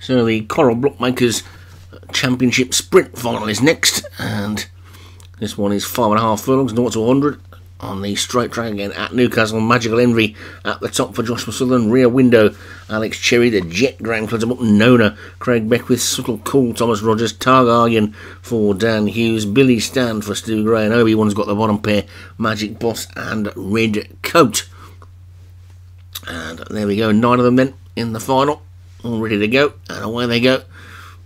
So the Coral Bookmakers Championship Sprint final is next, and this one is five and a half furlongs, 0 to 100 on the straight track again at Newcastle. Magical Envy at the top for Joshua Sutherland. Rear window, Alex Cherry, the Jet Graham Clutterbuck, Nona, Craig Beckwith, Subtle Cool, Thomas Rogers, Targaryen for Dan Hughes, Billy Stand for Stu Gray, and Obi-Wan's got the bottom pair, Magic Boss and Red Coat. And there we go, nine of them then in the final, all ready to go, and away they go.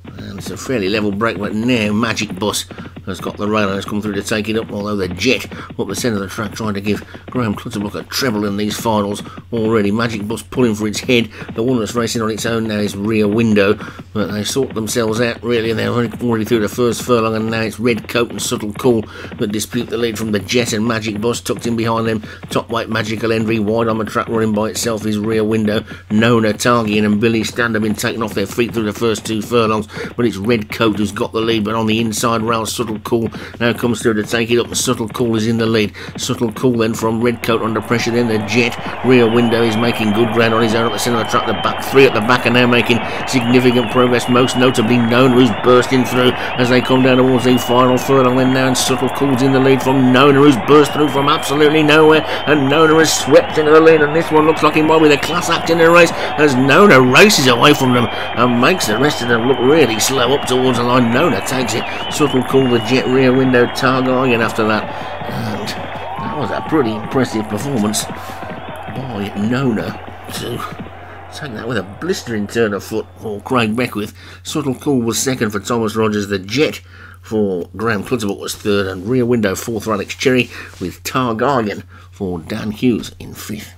And it's a fairly level break, but now Magic Bus has got the rail and has come through to take it up, although the Jet up the centre of the track trying to give Graham Clutterbuck a treble in these finals already. Magic Bus pulling for its head. The one that's racing on its own now is Rear Window, but they sort themselves out really, and they're already through the first furlong, and now it's Red Coat and Subtle Cool that dispute the lead from the Jet and Magic Boss tucked in behind them. Top weight Magical Envy wide on the track running by itself his Rear Window. Nona Targaryen and Billy Stand have been taken off their feet through the first two furlongs, but it's Red Coat who's got the lead, but on the inside rail, Subtle Cool now comes through to take it up, and Subtle Cool is in the lead. Subtle Cool then from Red Coat under pressure, then the Jet. Rear Window is making good ground on his own at the centre of the track. The back three at the back are now making significant progress, most notably Nona who's bursting through as they come down towards the final furlong. Then now and Subtle Cool's in the lead from Nona who's burst through from absolutely nowhere, and Nona has swept into the lead, and this one looks like it might be the class act in the race as Nona races away from them and makes the rest of them look really slow up towards the line. Nona takes it. Subtle Cool, the Jet rear window, target, Targaryen after that, and that was a pretty impressive performance by Nona to take that with a blistering turn of foot for Craig Beckwith. Subtle Cool was second for Thomas Rogers, the Jet for Graham Clutterbuck was third, and rear window fourth for Alex Cherry, with Targaryen for Dan Hughes in fifth.